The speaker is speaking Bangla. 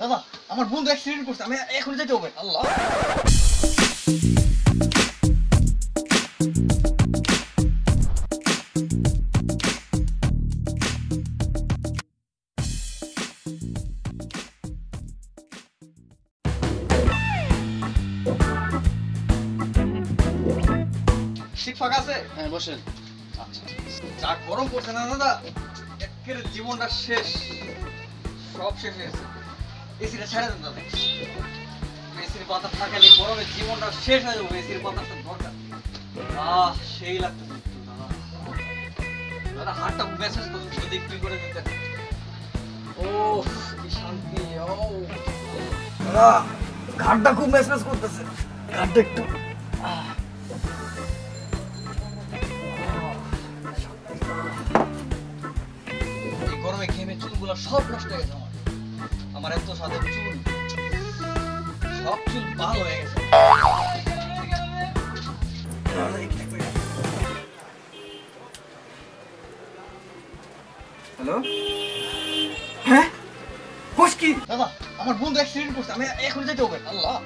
দাদা আমার বন্ধু অ্যাক্সিডেন্ট করছে আমি এখন যেতে হবে। আল্লাহ। ঠিক ফাঁকা আছে? হ্যাঁ বসেন। আচ্ছা যা গরম পড়ছে না দাদা একের জীবনটা শেষ। সব শেষ হয়েছে এসিটা ছেড়ে দেন দাদা এসির বাতাস থাকলে গরমে জীবনটা শেষ হয়ে যাবে বাতাসটা দরকার আহ সেই একটু দাদা হাতটা মেসেজ যদি একটু করে দিতেন ও কি শান্তি ও দাদা ঘাটটা খুব মেসেজ করতেছে। ঘাটটা একটু। গরমে ঘেমে চুলগুলো সব নষ্ট হয়ে গেছে আমার। আমার এত সাদা চুল। সব চুল পাল হয়ে গেছে। হ্যালো? হ্যাঁ? কি? দাদা আমার বন্ধু অ্যাক্সিডেন্ট করছে আমি এখন যেতে হবে। আল্লাহ।